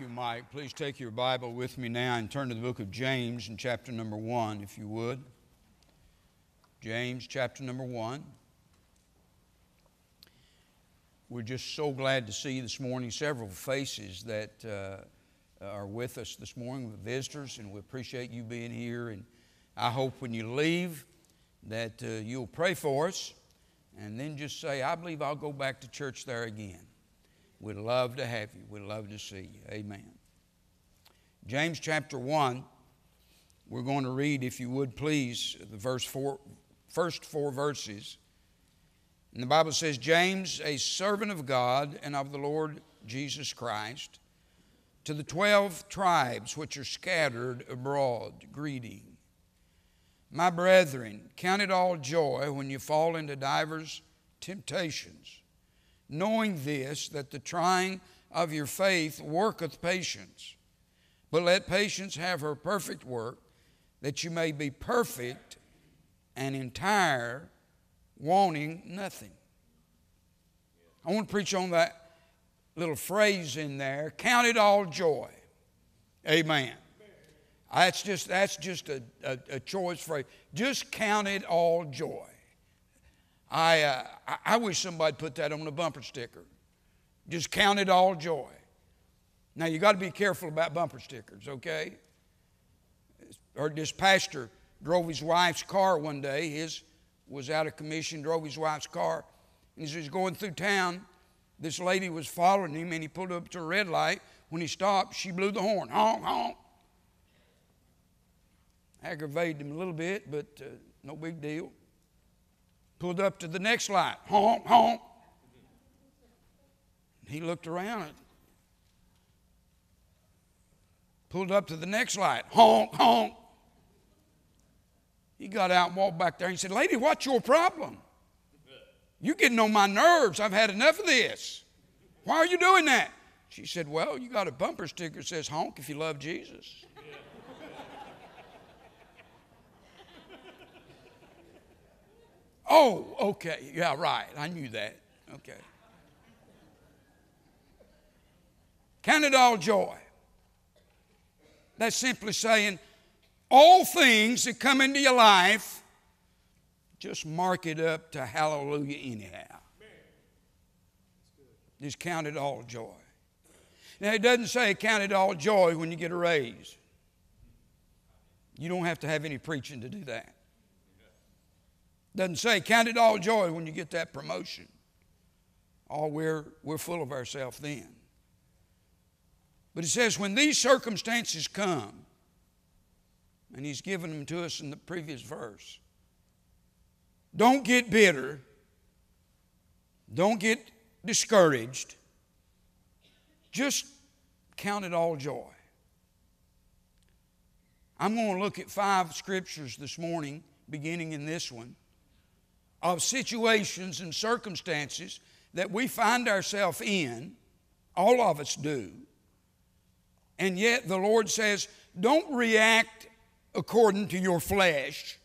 you, Mike. Please take your Bible with me now and turn to the book of James in chapter number one, if you would. James chapter number one. We're just so glad to see this morning several faces that uh, are with us this morning, visitors, and we appreciate you being here. And I hope when you leave that uh, you'll pray for us and then just say, I believe I'll go back to church there again. We'd love to have you. We'd love to see you. Amen. James chapter 1, we're going to read, if you would please, the verse four, first four verses. And the Bible says, James, a servant of God and of the Lord Jesus Christ, to the twelve tribes which are scattered abroad, greeting. My brethren, count it all joy when you fall into divers temptations knowing this, that the trying of your faith worketh patience. But let patience have her perfect work, that you may be perfect and entire, wanting nothing. I want to preach on that little phrase in there count it all joy. Amen. That's just, that's just a, a, a choice phrase. Just count it all joy. I, uh, I wish somebody put that on a bumper sticker. Just count it all joy. Now, you got to be careful about bumper stickers, okay? Heard this pastor drove his wife's car one day. His was out of commission, drove his wife's car. And as he was going through town, this lady was following him, and he pulled up to a red light. When he stopped, she blew the horn. Honk, honk. Aggravated him a little bit, but uh, no big deal. Pulled up to the next light. Honk, honk. He looked around. Pulled up to the next light. Honk, honk. He got out and walked back there. He said, Lady, what's your problem? You're getting on my nerves. I've had enough of this. Why are you doing that? She said, Well, you got a bumper sticker that says honk if you love Jesus. Oh, okay. Yeah, right. I knew that. Okay. Count it all joy. That's simply saying all things that come into your life, just mark it up to hallelujah anyhow. Just count it all joy. Now, it doesn't say count it all joy when you get a raise. You don't have to have any preaching to do that. Doesn't say count it all joy when you get that promotion. Oh, we're, we're full of ourselves then. But it says when these circumstances come, and he's given them to us in the previous verse, don't get bitter, don't get discouraged, just count it all joy. I'm going to look at five scriptures this morning, beginning in this one of situations and circumstances that we find ourselves in, all of us do, and yet the Lord says, don't react according to your flesh,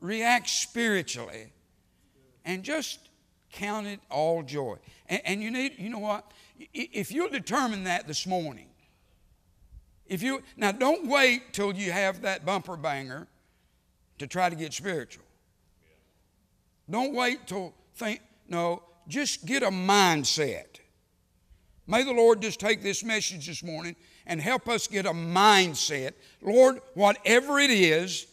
react spiritually, and just count it all joy. And, and you need, you know what? If you'll determine that this morning, if you now don't wait till you have that bumper banger to try to get spiritual. Don't wait till think. No, just get a mindset. May the Lord just take this message this morning and help us get a mindset. Lord, whatever it is,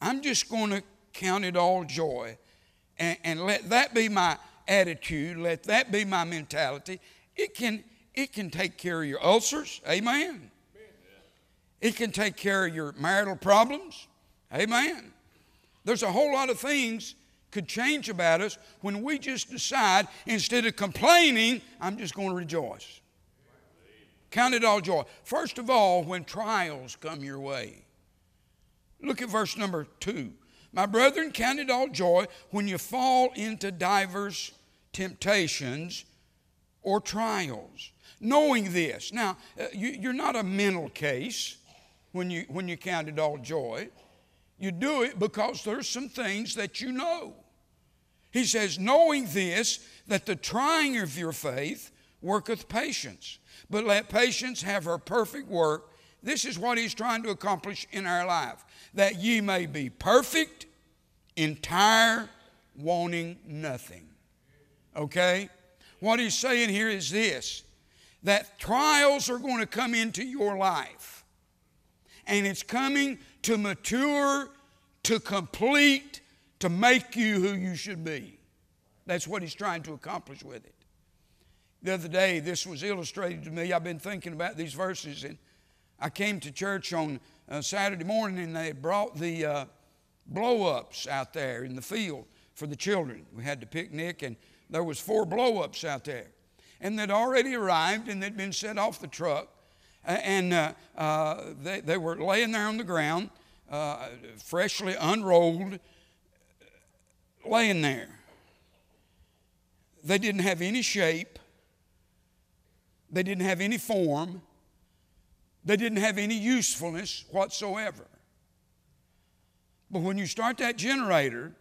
I'm just going to count it all joy. And, and, let that be my attitude. Let that be my mentality. It can, it can take care of your ulcers. Amen. It can take care of your marital problems. Amen. There's a whole lot of things could change about us when we just decide, instead of complaining, I'm just going to rejoice. Count it all joy. First of all, when trials come your way. Look at verse number two. My brethren, count it all joy when you fall into divers temptations or trials. Knowing this. Now, uh, you, are not a mental case when you, when you count it all joy. You do it because there's some things that you know. He says, knowing this, that the trying of your faith worketh patience. But let patience have her perfect work. This is what he's trying to accomplish in our life that ye may be perfect, entire, wanting nothing. Okay? What he's saying here is this that trials are going to come into your life, and it's coming to mature, to complete, to make you who you should be. That's what he's trying to accomplish with it. The other day, this was illustrated to me. I've been thinking about these verses, and I came to church on uh, Saturday morning, and they brought the uh, blow ups out there in the field for the children. We had the picnic, and there was four blow ups out there, and they'd already arrived, and they'd been set off the truck, and uh, uh, they, they were laying there on the ground, uh, freshly unrolled, laying there. They didn't have any shape. They didn't have any form. They didn't have any usefulness whatsoever. But when you start that generator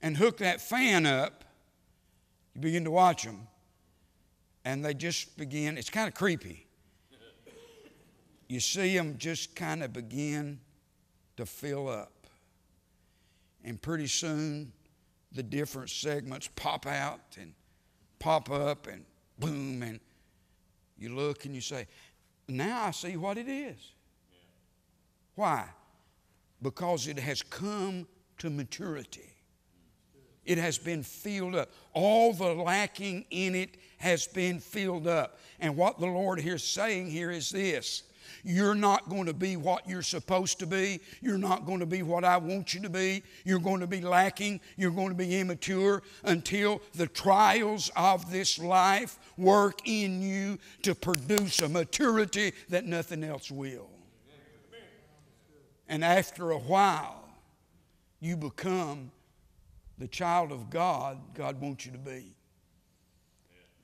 and hook that fan up, you begin to watch them, and they just begin, it's kind of creepy. You see them just kind of begin to fill up. And pretty soon, the different segments pop out and pop up and boom, and you look and you say, Now I see what it is. Why? Because it has come to maturity. It has been filled up. All the lacking in it has been filled up. And what the Lord here is saying here is this you're not going to be what you're supposed to be. You're not going to be what I want you to be. You're going to be lacking. You're going to be immature until the trials of this life work in you to produce a maturity that nothing else will. And after a while, you become the child of God God wants you to be.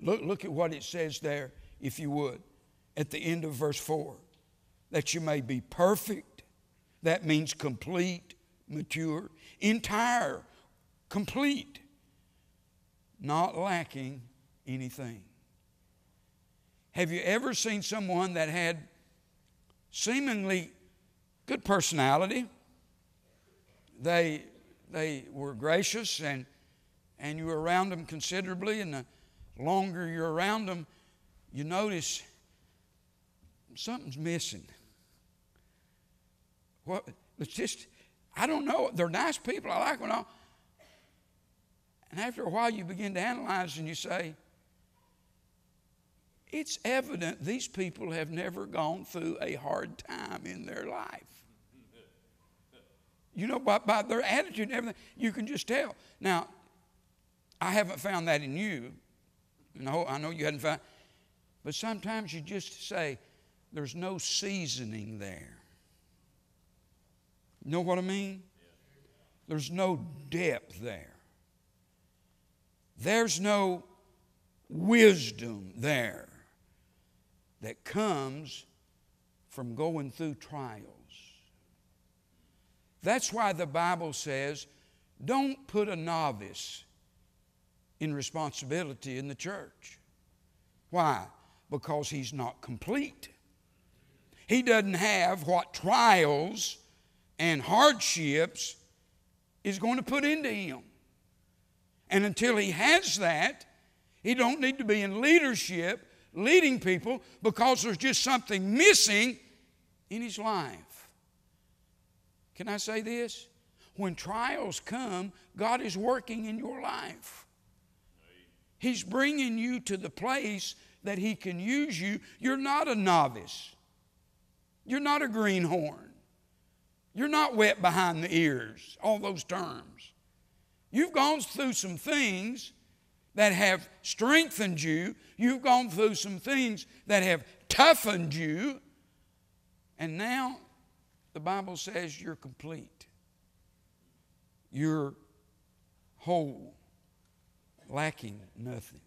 Look, look at what it says there, if you would, at the end of verse 4 that you may be perfect. That means complete, mature, entire, complete, not lacking anything. Have you ever seen someone that had seemingly good personality? They, they were gracious and, and you were around them considerably, and the longer you're around them, you notice something's missing. Well, it's just, I don't know. They're nice people. I like them all. And after a while, you begin to analyze and you say, it's evident these people have never gone through a hard time in their life. You know, by, by their attitude and everything, you can just tell. Now, I haven't found that in you. No, I know you hadn't found. But sometimes you just say, there's no seasoning there. You know what I mean? There's no depth there. There's no wisdom there that comes from going through trials. That's why the Bible says don't put a novice in responsibility in the church. Why? Because he's not complete. He doesn't have what trials and hardships is going to put into him. And until he has that, he don't need to be in leadership leading people because there's just something missing in his life. Can I say this? When trials come, God is working in your life. He's bringing you to the place that He can use you. You're not a novice. You're not a greenhorn. You're not wet behind the ears, all those terms. You've gone through some things that have strengthened you. You've gone through some things that have toughened you. And now the Bible says you're complete. You're whole, lacking nothing.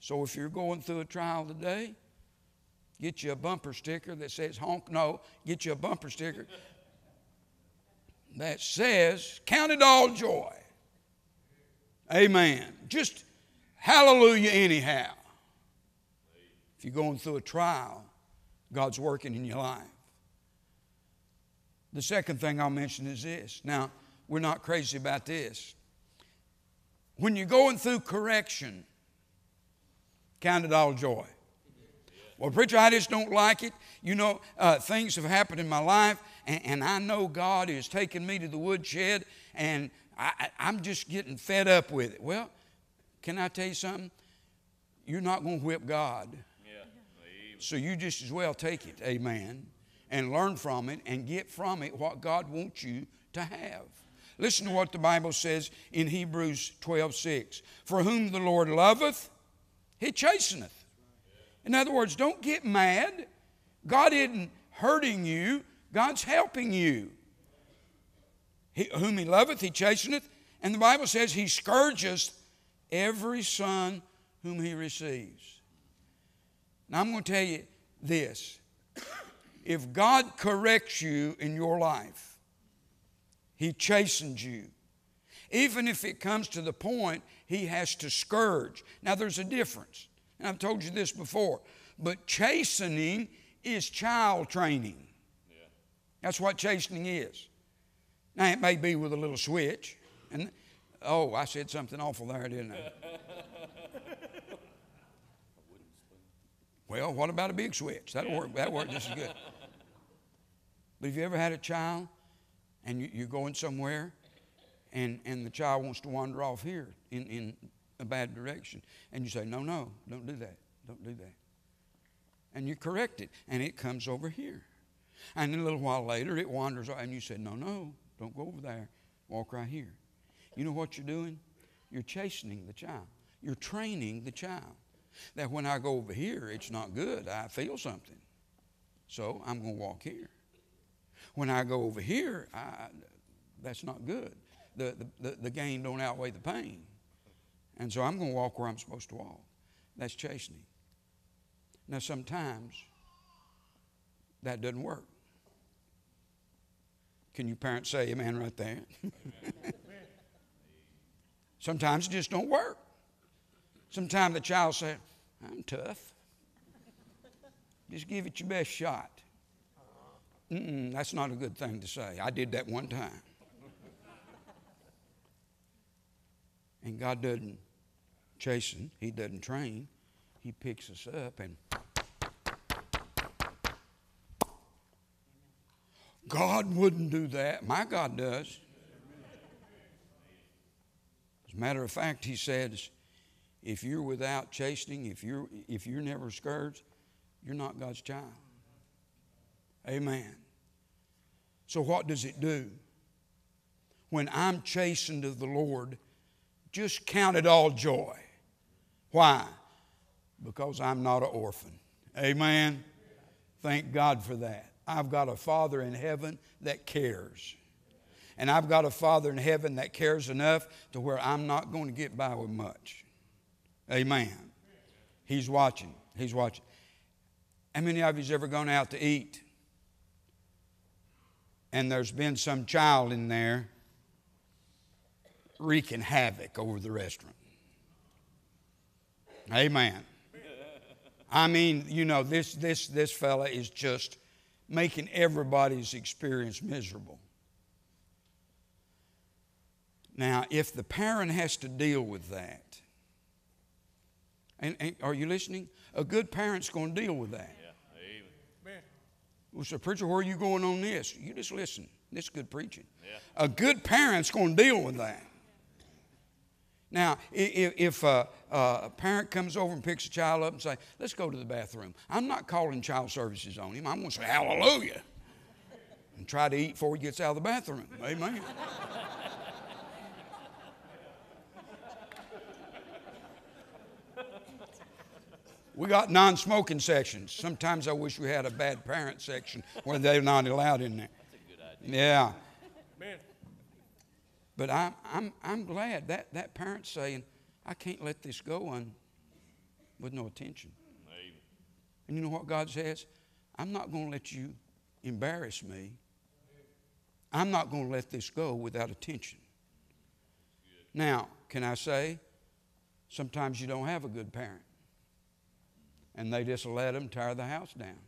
So if you're going through a trial today, Get you a bumper sticker that says honk no. Get you a bumper sticker that says count it all joy. Amen. Just hallelujah anyhow. if you're going through a trial, God's working in your life. The second thing I'll mention is this. Now, we're not crazy about this. When you're going through correction, count it all joy. Well, preacher, I just don't like it. You know, uh, things have happened in my life, and, and, I know God is taking me to the woodshed, and I, I'm just getting fed up with it. Well, can I tell you something? You're not going to whip God. Yeah. So you just as well take it, amen, and learn from it and get from it what God wants you to have. Listen to what the Bible says in Hebrews 12 6. For whom the Lord loveth, he chasteneth. In other words, don't get mad. God isn't hurting you, God's helping you. He, whom he loveth, he chasteneth. And the Bible says he scourgeth every son whom he receives. Now, I'm going to tell you this if God corrects you in your life, he chastens you. Even if it comes to the point he has to scourge. Now, there's a difference. And I've told you this before. But chastening is child training. Yeah. That's what chastening is. Now, it may be with a little switch. And oh, I said something awful there, didn't I? well, what about a big switch? That'll work. That work just as good. But have you ever had a child and you, you're going somewhere and, and the child wants to wander off here in, in a bad direction. And you say, No, no, don't do that. Don't do that. And you correct it, and it comes over here. And a little while later, it wanders and you say, No, no, don't go over there. Walk right here. You know what you're doing? You're chastening the child, you're training the child. That when I go over here, it's not good. I feel something. So I'm going to walk here. When I go over here, I, that's not good the, the, the gain don't outweigh the pain. And so I'm going to walk where I'm supposed to walk. That's chastening. Now, sometimes that doesn't work. Can you parents say amen right there? sometimes it just don't work. Sometimes the child say, I'm tough. Just give it your best shot. Mm-mm, that's not a good thing to say. I did that one time. And God doesn't chasten, He doesn't train. He picks us up and God wouldn't do that. My God does. As a matter of fact, He says, if you're without chastening, if you're, if you're never scourged, you're not God's child. Amen. So, what does it do? When I'm chastened of the Lord, just count it all joy. Why? Because I'm not an orphan. Amen. Thank God for that. I've got a Father in heaven that cares. And I've got a Father in heaven that cares enough to where I'm not going to get by with much. Amen. He's watching. He's watching. How many of you's ever gone out to eat and there's been some child in there wreaking havoc over the restaurant. Amen. I mean, you know, this, this, this fella is just making everybody's experience miserable. Now, if the parent has to deal with that, and, and are you listening? A good parent's going to deal with that. Yeah. Well, so, preacher, where are you going on this? You just listen. This is good preaching. Yeah. A good parent's going to deal with that. Now, if, if a, a, parent comes over and picks a child up and say, let's go to the bathroom, I'm not calling child services on him. I'm going to say, hallelujah, and try to eat before he gets out of the bathroom. Amen. We got non smoking sections. Sometimes I wish we had a bad parent section where they're not allowed in there. Yeah. But I'm, I'm, I'm glad that, that parent's saying, I can't let this go on with no attention. And you know what God says? I'm not going to let you embarrass me. I'm not going to let this go without attention. Now, can I say, sometimes you don't have a good parent. and they just let them tear the house down.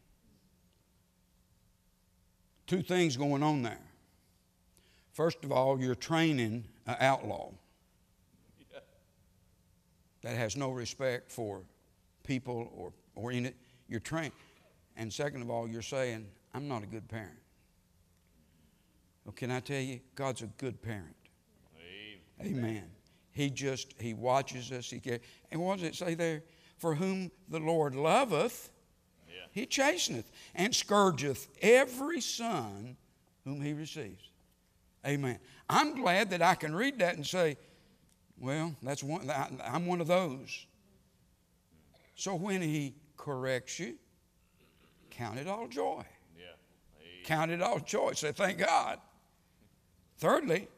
Two things going on there. First of all, you're training an outlaw that has no respect for people or, or in it. You're trained. And second of all, you're saying, I'm not a good parent. Well, can I tell you, God's a good parent. Amen. Amen. He just, He watches us. He cares. And what does it say there? For whom the Lord loveth, yeah. He chasteneth and scourgeth every son whom He receives. Amen. I'm glad that I can read that and say, well, that's one, I'm one of those. So when He corrects you, count it all joy. Yeah. Count it all joy. Say, thank God. Thirdly,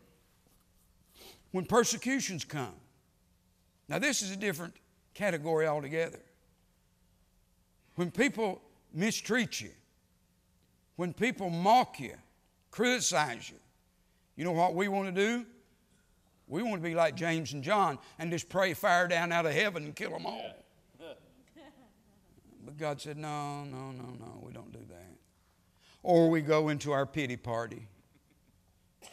when persecutions come. Now, this is a different category altogether. When people mistreat you, when people mock you, criticize you, you know what we want to do? We want to be like James and John and just pray fire down out of heaven and kill them all. But God said, no, no, no, no, we don't do that. Or we go into our pity party.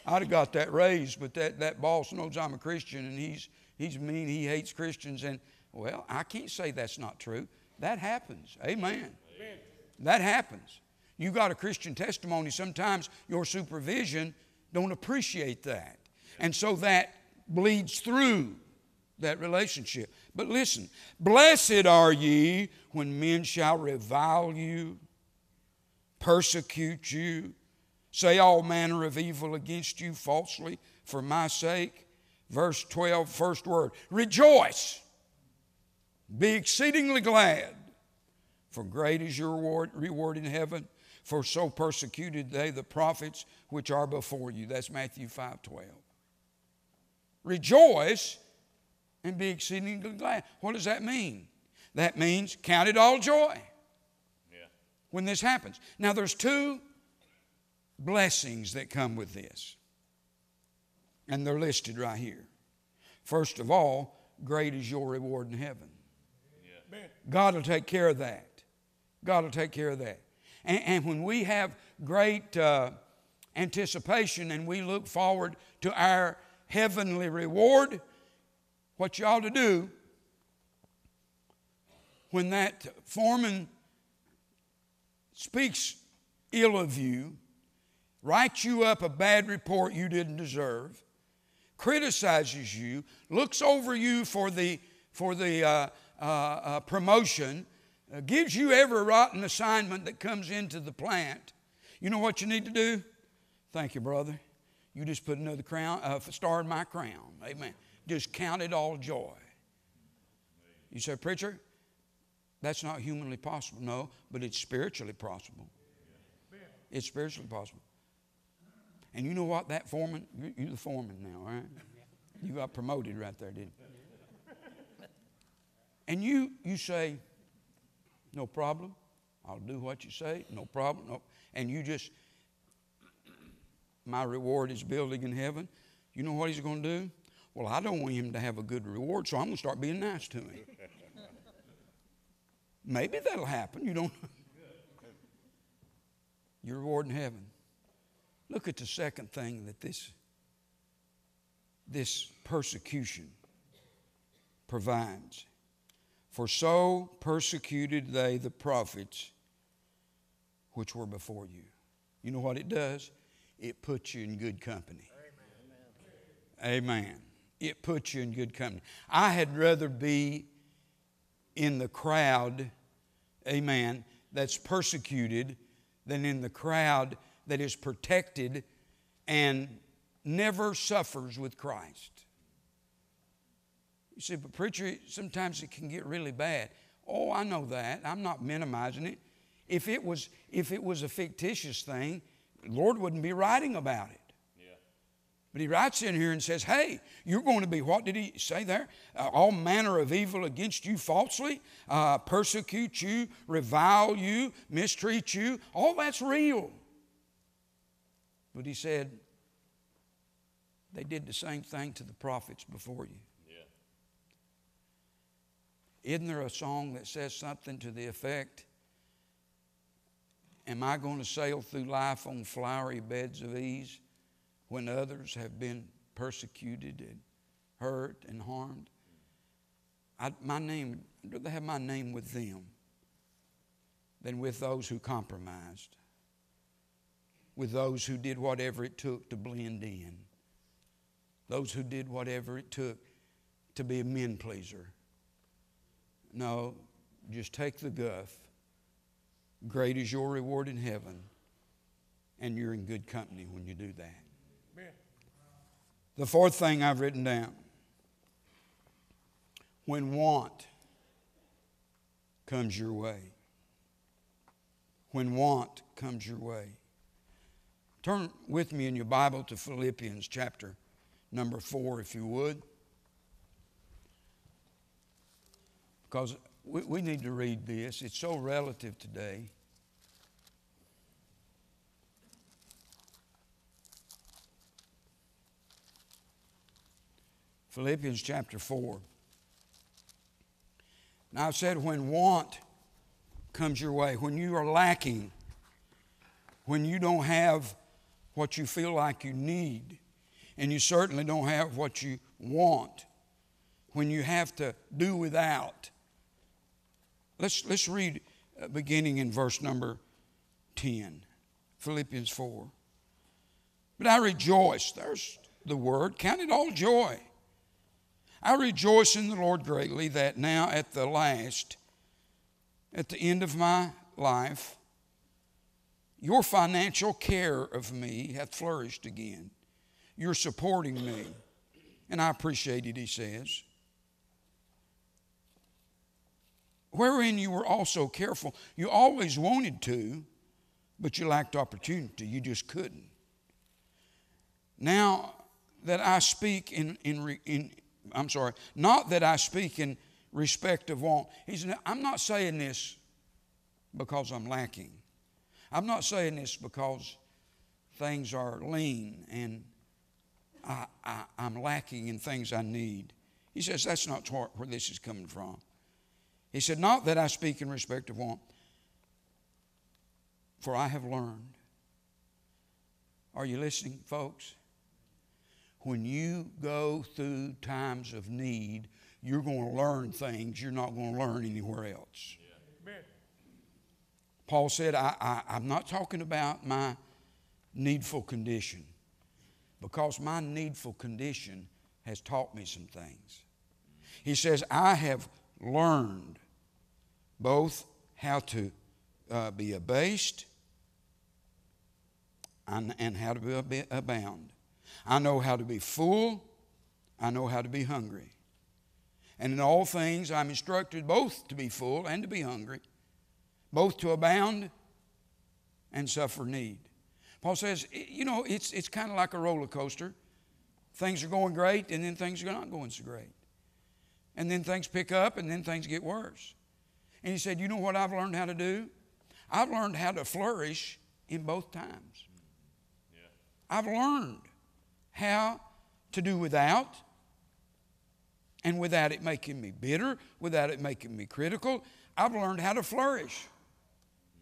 I'd have got that raised, but that, that boss knows I'm a Christian and he's, he's mean, he hates Christians. And, well, I can't say that's not true. That happens. Amen. Amen. That happens. You got a Christian testimony, sometimes your supervision don't appreciate that. And so that bleeds through that relationship. But listen, blessed are ye when men shall revile you, persecute you, say all manner of evil against you falsely for my sake. Verse 12, first word Rejoice, be exceedingly glad, for great is your reward, reward in heaven. For so persecuted they the prophets which are before you. That's Matthew 5 12. Rejoice and be exceedingly glad. What does that mean? That means count it all joy yeah. when this happens. Now, there's two blessings that come with this. And they're listed right here. First of all, great is your reward in heaven. Yeah. God will take care of that. God will take care of that. And, and when we have great uh, anticipation and we look forward to our heavenly reward, what you ought to do when that foreman speaks ill of you writes you up a bad report you didn't deserve, criticizes you, looks over you for the, for the uh, uh, uh, promotion, uh, gives you every rotten assignment that comes into the plant, you know what you need to do? Thank you, brother. You just put another crown, uh, star in my crown. Amen. Just count it all joy. You say, Preacher, that's not humanly possible. No, but it's spiritually possible. It's spiritually possible. And you know what? That foreman, you're the foreman now, right? You got promoted right there, didn't you? And you, you say, no problem. I'll do what you say. No problem. No. And you just, my reward is building in heaven. You know what he's going to do? Well, I don't want him to have a good reward, so I'm going to start being nice to him. Maybe that'll happen. You don't. Your reward in heaven. Look at the second thing that this, this persecution provides. For so persecuted they the prophets which were before you. You know what it does? It puts you in good company. Amen. Amen. It puts you in good company. I had rather be in the crowd, amen, that's persecuted than in the crowd that is protected and never suffers with Christ. You see, but preacher, sometimes it can get really bad. Oh, I know that. I'm not minimizing it. If it was, if it was a fictitious thing, Lord wouldn't be writing about it. Yeah. But he writes in here and says, Hey, you're going to be, what did he say there? Uh, all manner of evil against you falsely, uh, persecute you, revile you, mistreat you. All that's real. But he said, they did the same thing to the prophets before you. Isn't there a song that says something to the effect? Am I going to sail through life on flowery beds of ease when others have been persecuted and hurt and harmed? I, my name, I'd rather have my name with them than with those who compromised, with those who did whatever it took to blend in, those who did whatever it took to be a men pleaser. No, just take the guff. Great is your reward in heaven, and you're in good company when you do that. Amen. The fourth thing I've written down when want comes your way. When want comes your way. Turn with me in your Bible to Philippians chapter number four, if you would. Because we, we need to read this, it's so relative today. Philippians chapter 4. Now I said, when want comes your way, when you are lacking, when you don't have what you feel like you need, and you certainly don't have what you want, when you have to do without. Let's, let's read uh, beginning in verse number 10, Philippians 4. But I rejoice, there's the word, count it all joy I rejoice in the Lord greatly that now at the last, at the end of my life, your financial care of me hath flourished again. You're supporting me. And I appreciate it, he says. Wherein you were also careful. You always wanted to, but you lacked opportunity. You just couldn't. Now that I speak in, in, in, I'm sorry, not that I speak in respect of want. He's, I'm not saying this because I'm lacking. I'm not saying this because things are lean and I, I, am lacking in things I need. He says that's not where this is coming from. He said, Not that I speak in respect of want, for I have learned. Are you listening, folks? when you go through times of need, you're going to learn things you're not going to learn anywhere else. Yeah. Paul said, I, I, I'm not talking about my needful condition because my needful condition has taught me some things. He says, I have learned both how to uh, be abased and, and how to be abound. I know how to be full, I know how to be hungry. And in all things, I'm instructed both to be full and to be hungry, both to abound and suffer need. Paul says, you know, it's, it's kind of like a roller coaster. Things are going great, and then things are not going so great. And then things pick up, and then things get worse. And he said, You know what I've learned how to do? I've learned how to flourish in both times. Yeah. I've learned how to do without, and without it making me bitter, without it making me critical. I've learned how to flourish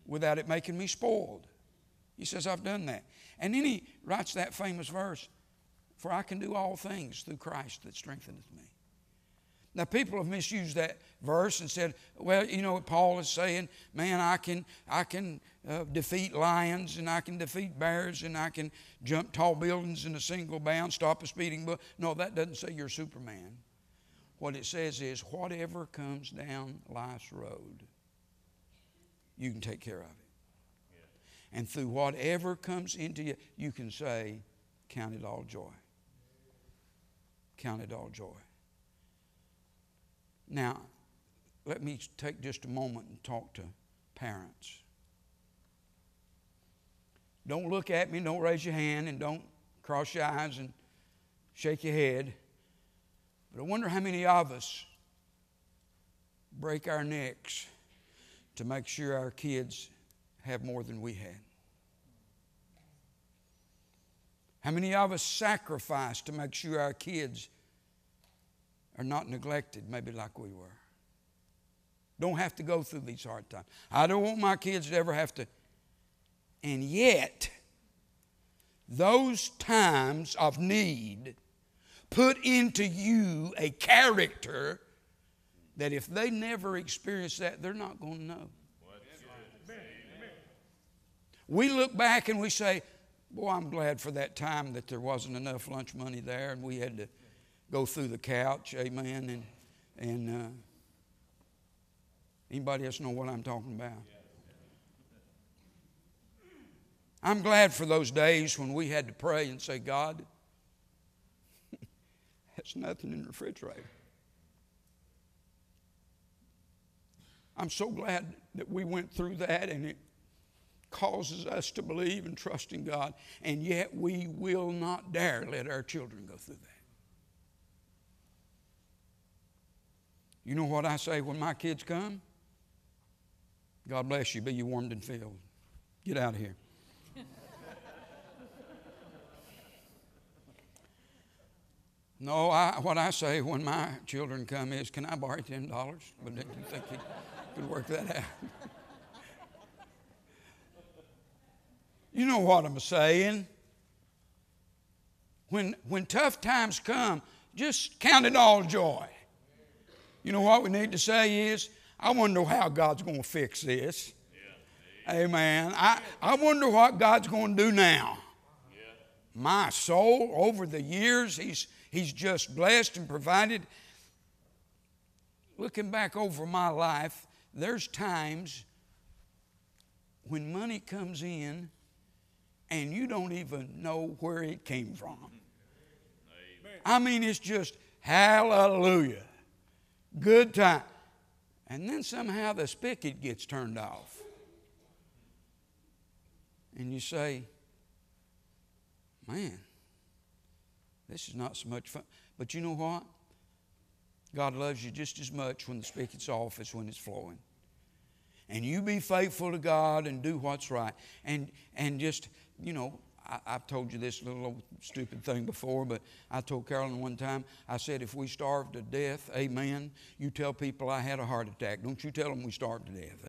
without it making me spoiled. He says, I've done that. And then he writes that famous verse For I can do all things through Christ that strengtheneth me. Now, people have misused that verse and said, well, you know what Paul is saying? Man, I can, I can uh, defeat lions and I can defeat bears and I can jump tall buildings in a single bound, stop a speeding bullet. No, that doesn't say you're Superman. What it says is, whatever comes down life's road, you can take care of it. Yeah. And through whatever comes into you, you can say, Count it all joy. Count it all joy. Now, let me take just a moment and talk to parents. Don't look at me, don't raise your hand, and don't cross your eyes and shake your head. But I wonder how many of us break our necks to make sure our kids have more than we had. How many of us sacrifice to make sure our kids are not neglected, maybe like we were. don't have to go through these hard times. I don't want my kids to ever have to. And yet, those times of need put into you a character that if they never experience that, they're not going to know. We look back and we say, Boy, I'm glad for that time that there wasn't enough lunch money there and we had to go through the couch, amen. And, and uh, anybody else know what I'm talking about? I'm glad for those days when we had to pray and say, God, there's nothing in the refrigerator. I'm so glad that we went through that and it causes us to believe and trust in God, and yet we will not dare let our children go through that. You know what I say when my kids come? God bless you, be you warmed and filled. Get out of here. no, I, what I say when my children come is, Can I borrow $10? But you think he could work that out? You know what I'm saying. When, when tough times come, just count it all joy. You know what we need to say is, I wonder how God's going to fix this. Yeah. Amen. I, I wonder what God's going to do now. Yeah. My soul, over the years, he's, he's just blessed and provided. Looking back over my life, there's times when money comes in and you don't even know where it came from. I mean, it's just hallelujah. Good time. And then somehow the spigot gets turned off. And you say, man, this is not so much fun. But you know what? God loves you just as much when the spigot's off as when it's flowing. And you be faithful to God and do what's right. And, and just you know, I, have told you this little stupid thing before, but I told Carolyn one time, I said, if we starve to death, amen, you tell people I had a heart attack. Don't you tell them we starved to death.